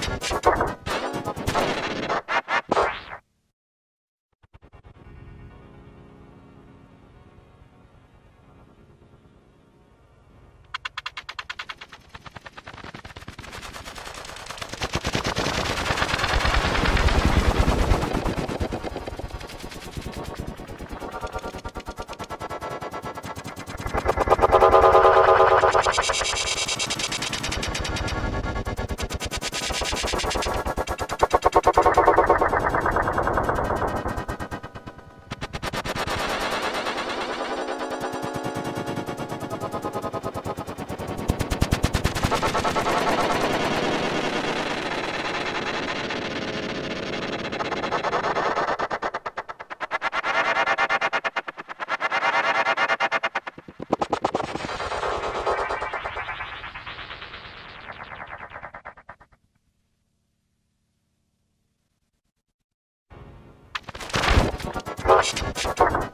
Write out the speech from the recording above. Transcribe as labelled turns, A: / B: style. A: crushed.
B: l o s